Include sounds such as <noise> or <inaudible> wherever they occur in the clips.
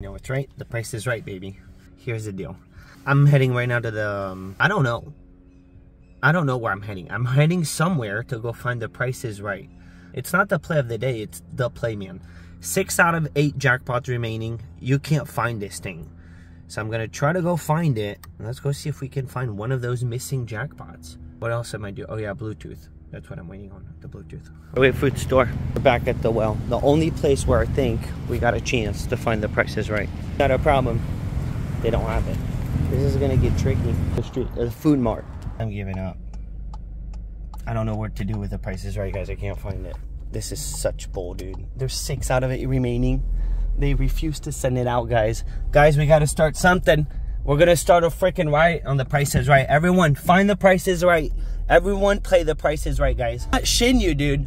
You know what's right? The price is right, baby. Here's the deal. I'm heading right now to the, um, I don't know. I don't know where I'm heading. I'm heading somewhere to go find the price is right. It's not the play of the day, it's the play, man. Six out of eight jackpots remaining. You can't find this thing. So I'm gonna try to go find it. Let's go see if we can find one of those missing jackpots. What else am I doing? Oh yeah, Bluetooth. That's what I'm waiting on, the Bluetooth. Wait, food store. We're back at the well. The only place where I think we got a chance to find the prices right. Not a problem. They don't have it. This is gonna get tricky. The street, the food mart. I'm giving up. I don't know what to do with the prices right, guys. I can't find it. This is such bull, dude. There's six out of it remaining. They refuse to send it out, guys. Guys, we gotta start something. We're gonna start a freaking riot on the prices right. Everyone, find the prices right. Everyone play the prices right, guys. Not shin you, dude.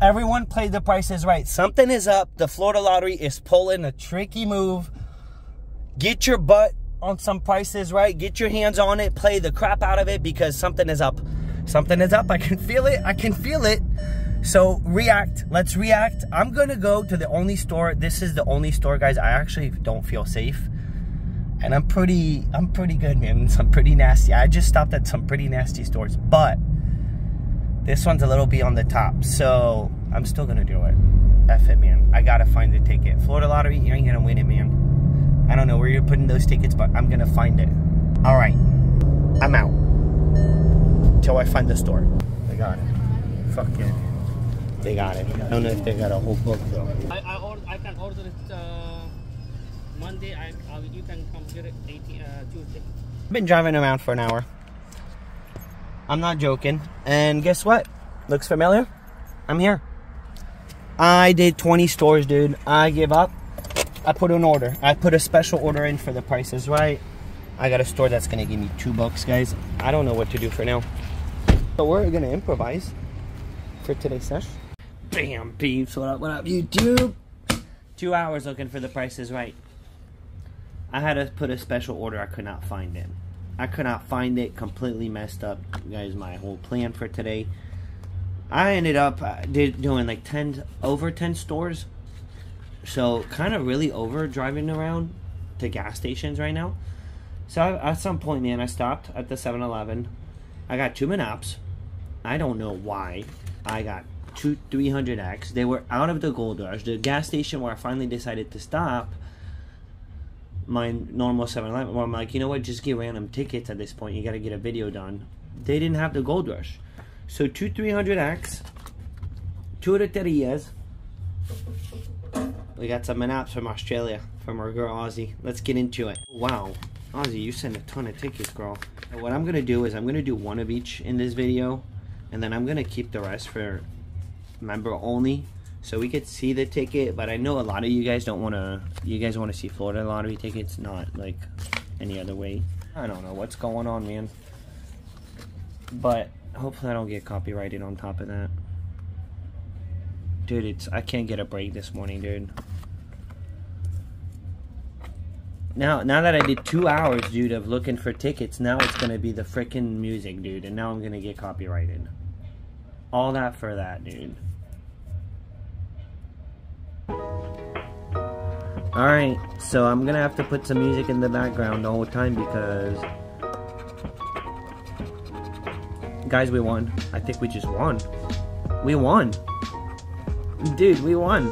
Everyone play the prices right. Something is up. The Florida Lottery is pulling a tricky move. Get your butt on some prices right. Get your hands on it. Play the crap out of it because something is up. Something is up. I can feel it. I can feel it. So react. Let's react. I'm going to go to the only store. This is the only store, guys. I actually don't feel safe. And I'm pretty, I'm pretty good, man. <laughs> Some pretty nasty. I just stopped at some pretty nasty stores. But this one's a little bit on the top. So I'm still going to do it. F it, man. I got to find the ticket. Florida Lottery, you ain't going to win it, man. I don't know where you're putting those tickets, but I'm going to find it. All right. I'm out. Till I find the store. They got it. Fuck it. They got it. I don't know if they got a whole book though. I I, order, I can order it uh, Monday. I, you can come it 18, uh, Tuesday. I've been driving around for an hour. I'm not joking. And guess what? Looks familiar? I'm here. I did 20 stores, dude. I give up. I put an order. I put a special order in for the prices right. I got a store that's gonna give me two bucks, guys. I don't know what to do for now. So we're gonna improvise for today's session. Bam, peeps. What up, what up, YouTube? Two hours looking for the prices right. I had to put a special order. I could not find it. I could not find it. Completely messed up, guys. My whole plan for today. I ended up uh, doing like 10, over 10 stores. So, kind of really over driving around to gas stations right now. So, at some point, man, I stopped at the 7 Eleven. I got two Manaps. I don't know why. I got two 300X. They were out of the gold rush. The gas station where I finally decided to stop my normal 7-Eleven, where I'm like, you know what, just get random tickets at this point. You got to get a video done. They didn't have the gold rush. So two 300X, two of the. We got some Manaps from Australia, from our girl Aussie. Let's get into it. Wow. Aussie, you sent a ton of tickets, girl. What I'm to do is I'm to do one of each in this video. And then I'm to keep the rest for member only so we could see the ticket but i know a lot of you guys don't want to you guys want to see florida lottery tickets not like any other way. I don't know what's going on man. But hopefully i don't get copyrighted on top of that. Dude it's i can't get a break this morning dude. Now now that i did two hours dude of looking for tickets now it's gonna be the freaking music dude and now i'm gonna get copyrighted. All that for that dude Alright, so I'm gonna have to put some music in the background all the time because... Guys, we won. I think we just won. We won. Dude, we won.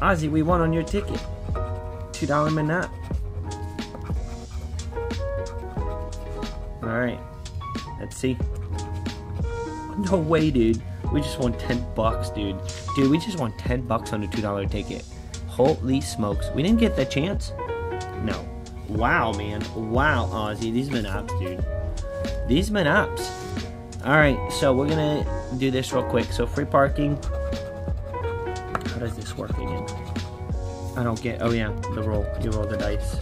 Aussie, we won on your ticket. $2 Manap. Alright. Let's see. No way, dude. We just won 10 bucks, dude. Dude, we just won 10 bucks on a $2 ticket. Holy smokes. We didn't get the chance? No. Wow, man. Wow, Aussie. These been ups, dude. These been ups. Alright, so we're gonna do this real quick. So free parking. How does this work again? I don't get oh yeah, the roll. You roll the dice.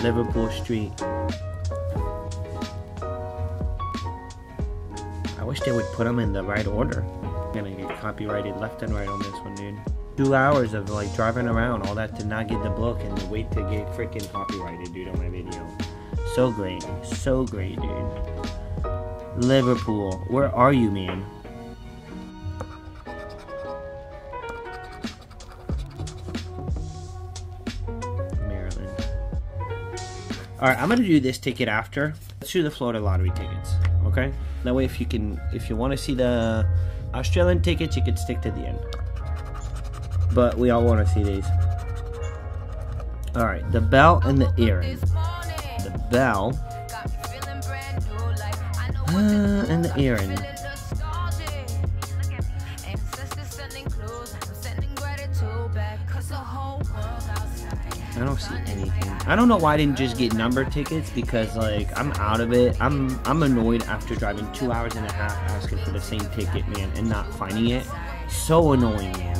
Liverpool Street. I wish they would put them in the right order. I'm gonna get copyrighted left and right on this one, dude two hours of like driving around, all that to not get the book and wait to get freaking copyrighted, dude, on my video. So great, so great, dude. Liverpool, where are you, man? Maryland. All right, I'm gonna do this ticket after. Let's do the Florida lottery tickets, okay? That way, if you can, if you want to see the Australian tickets, you can stick to the end. But we all want to see these. All right, the bell and the earring. The bell uh, and the earring. I don't see anything. I don't know why I didn't just get number tickets because like I'm out of it. I'm I'm annoyed after driving two hours and a half asking for the same ticket, man, and not finding it. So annoying, man.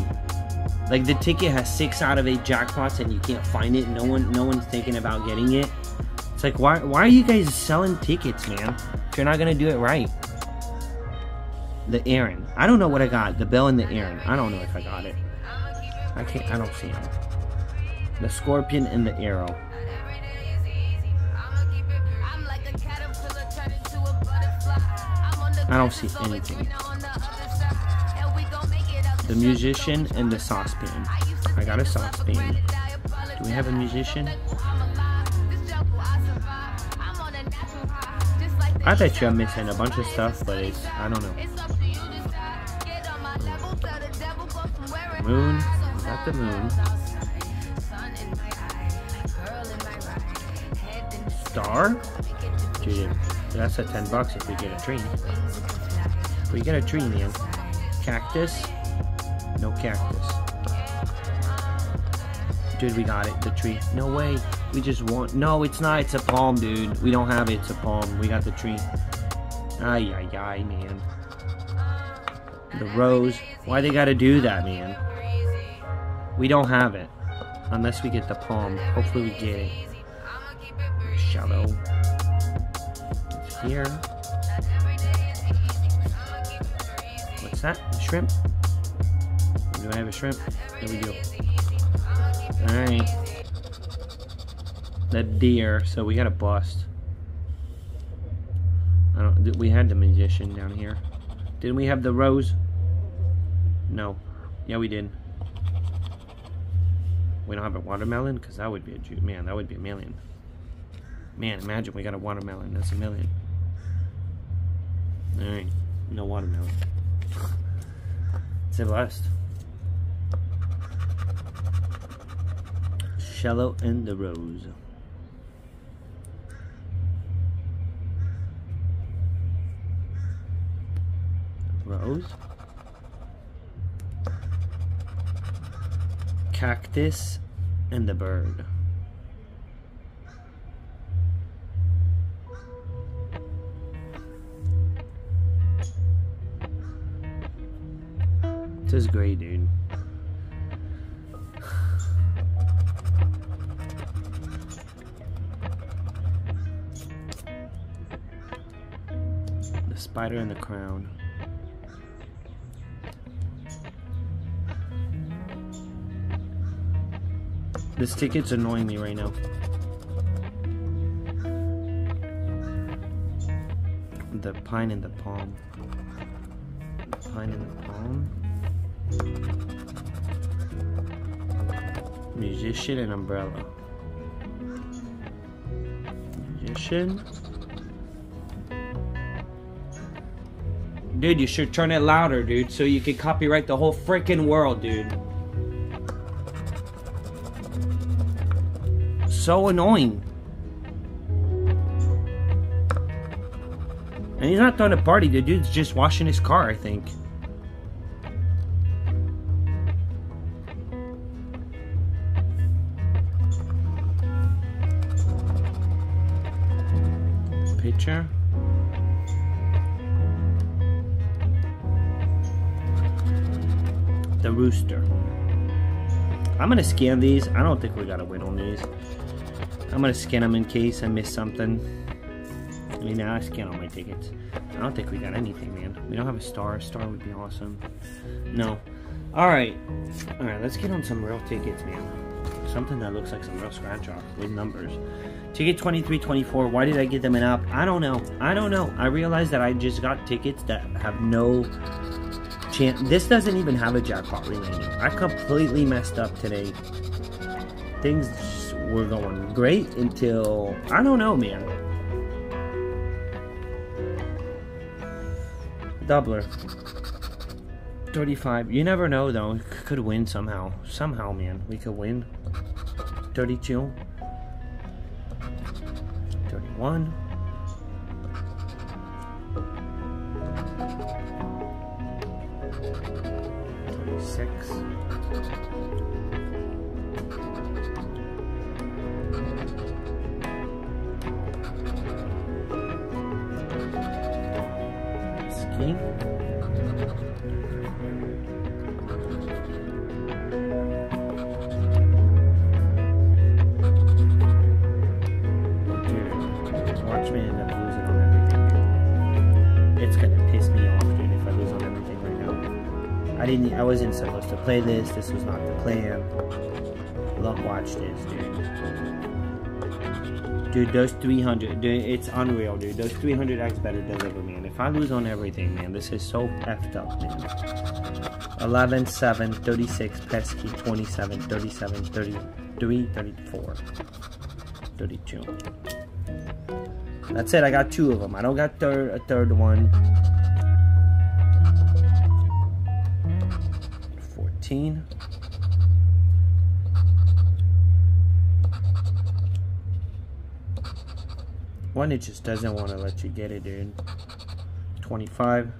Like the ticket has six out of eight jackpots and you can't find it. No one no one's thinking about getting it. It's like why why are you guys selling tickets, man? If you're not gonna do it right. The Aaron. I don't know what I got. The bell and the Aaron. I don't know if I got it. I can't I don't see them the scorpion and the arrow. I don't see anything. The musician and the saucepan. I got a saucepan. Do we have a musician? I bet you I'm missing a bunch of stuff, but it's, I don't know. Moon, got the moon. star? Dude, that's a 10 bucks if we get a tree. We get a tree, man. Cactus? No cactus. Dude, we got it. The tree. No way. We just want... No, it's not. It's a palm, dude. We don't have it. It's a palm. We got the tree. Ay, ay, ay, man. The rose. Why they gotta do that, man? We don't have it. Unless we get the palm. Hopefully we get it shallow. It's here. What's that? Shrimp? Do I have a shrimp? There we go. Alright. The deer. So we got a bust. I don't. We had the magician down here. Didn't we have the rose? No. Yeah, we did. We don't have a watermelon? Because that would be a... Man, that would be a million. Man, imagine we got a watermelon. That's a million. Alright, no watermelon. It's a blast. Shallow and the Rose. Rose. Cactus and the bird. This is great, dude. The spider and the crown. This ticket's annoying me right now. The pine and the palm. Pine and the palm. Musician and umbrella. Musician. Dude, you should turn it louder, dude, so you can copyright the whole freaking world, dude. So annoying. And he's not throwing a party, the dude's just washing his car, I think. picture. The rooster. I'm gonna scan these. I don't think we got a win on these. I'm gonna scan them in case I miss something. I mean, now I scan all my tickets. I don't think we got anything, man. We don't have a star. A star would be awesome. No. Alright. Alright, let's get on some real tickets, man. Something that looks like some real scratch off with numbers. Ticket 23, 24. why did I get them an app? I don't know. I don't know. I realized that I just got tickets that have no chance. This doesn't even have a jackpot remaining. I completely messed up today. Things were going great until I don't know, man. Doubler. 35. You never know, though. Could win somehow. Somehow, man. We could win. 32. 31. Thirty-six. Ski. Dude, watch me end I didn't. I wasn't supposed to play this. This was not the plan. Look, watch this, dude. Dude, those 300, dude, it's unreal, dude. Those 300x better deliver, man. If I lose on everything, man, this is so effed up, man. 11, 7, 36, pesky, 27, 37, 33, 34, 32. That's it. I got two of them. I don't got third a third one. 14. One, it just doesn't want to let you get it, dude. 25.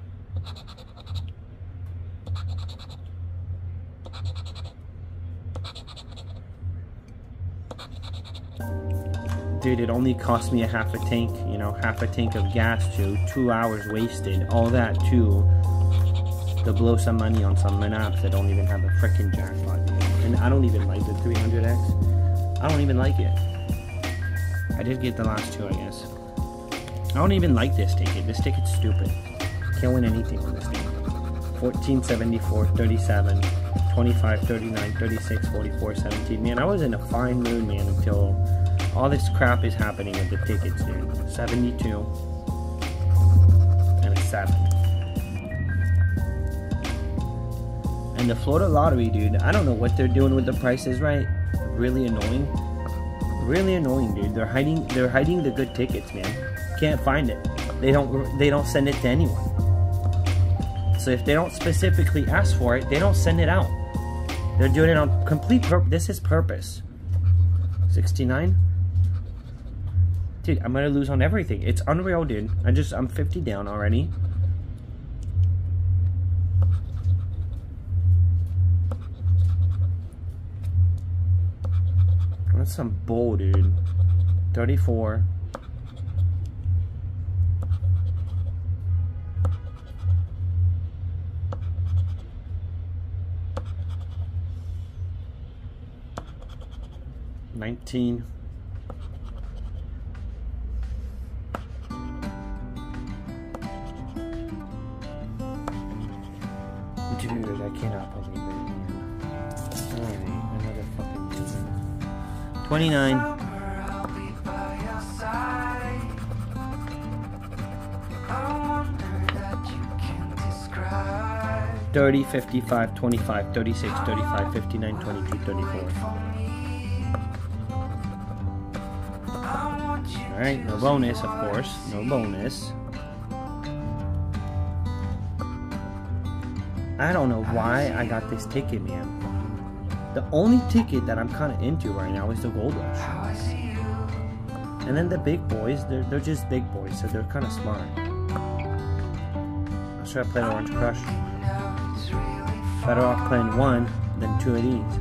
Dude, it only cost me a half a tank, you know, half a tank of gas to two hours wasted. All that too to blow some money on some maps that don't even have a freaking jackpot. And I don't even like the 300x. I don't even like it. I did get the last two, I guess. I don't even like this ticket. This ticket's stupid. Can't win anything on this ticket. 14, 74, 37, 25, 39, 36, 44, 17. Man, I was in a fine mood, man, until all this crap is happening with the tickets, dude. 72 and a 7. And the Florida lottery, dude, I don't know what they're doing with the prices, right? Really annoying. Really annoying, dude. They're hiding they're hiding the good tickets, man. Can't find it. They don't they don't send it to anyone. So if they don't specifically ask for it, they don't send it out. They're doing it on complete purpose. This is purpose. 69? Dude, I'm gonna lose on everything. It's unreal, dude. I just I'm 50 down already. That's some bull, dude. 34. Nineteen. Dude, I cannot believe 29. Thirty, fifty-five, twenty-five, thirty-six, thirty-five, fifty-nine, twenty-two, thirty-four. Alright, no bonus, of course. No bonus. I don't know why I got this ticket, man. The only ticket that I'm kind of into right now is the Gold Rush. And then the big boys, they're, they're just big boys, so they're kind of smart. I'll try to play Orange Crush. Better off playing one than two of these.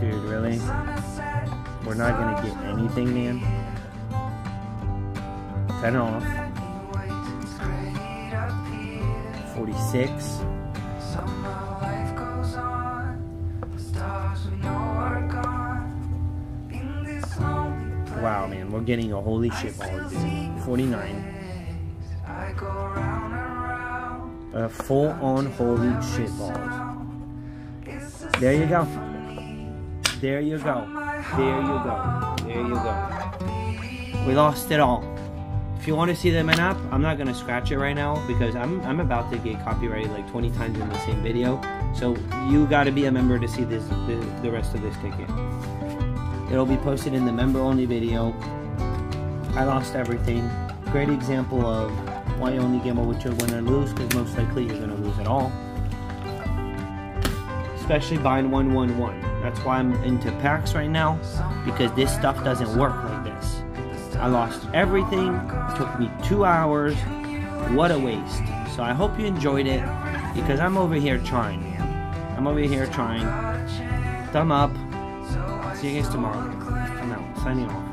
Dude, really? We're not gonna get anything, man. 10 off. 46. Wow, man, we're getting a holy shit ball, dude. 49. A full on holy shit balls. There you go. There you go. There you go. There you go. We lost it all. You want to see them in app, I'm not gonna scratch it right now because I'm I'm about to get copyrighted like 20 times in the same video. So you got to be a member to see this the, the rest of this ticket. It'll be posted in the member only video. I lost everything. Great example of why you only gamble with your win or lose because most likely you're gonna lose it all. Especially buying 111. That's why I'm into packs right now because this stuff doesn't work like this. I lost everything. took me two hours. What a waste. So I hope you enjoyed it because I'm over here trying. man. I'm over here trying. Thumb up. See you guys tomorrow. I'm out. Signing off.